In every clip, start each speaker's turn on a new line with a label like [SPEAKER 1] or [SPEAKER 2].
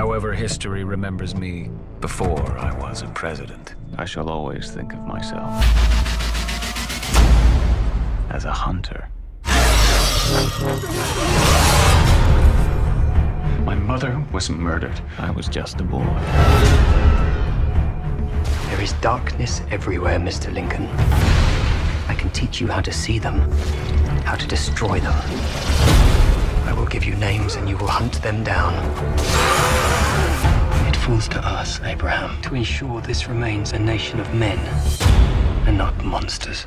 [SPEAKER 1] However, history remembers me before I was a president. I shall always think of myself as a hunter. My mother was murdered. I was just a boy.
[SPEAKER 2] There is darkness everywhere, Mr. Lincoln. I can teach you how to see them, how to destroy them. I will give you names and you will hunt them down. It falls to us, Abraham, to ensure this remains a nation of men and not monsters.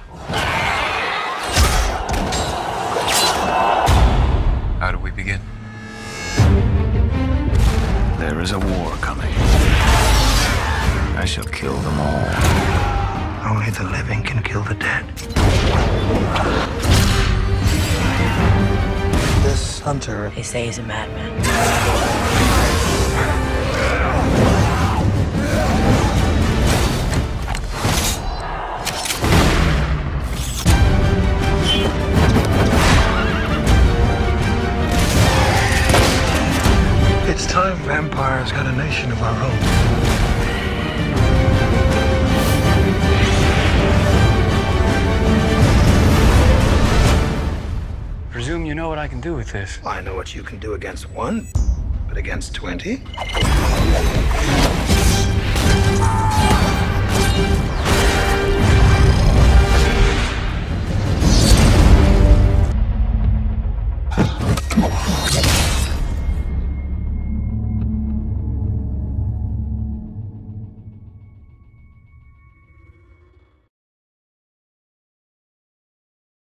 [SPEAKER 1] How do we begin? There is a war coming. I shall kill them all.
[SPEAKER 2] Only the living can kill the dead.
[SPEAKER 3] Hunter
[SPEAKER 4] They say he's a madman.
[SPEAKER 3] It's time vampires got a nation of our own.
[SPEAKER 2] Presume you know what I can do with this.
[SPEAKER 3] I know what you can do against one, but against 20?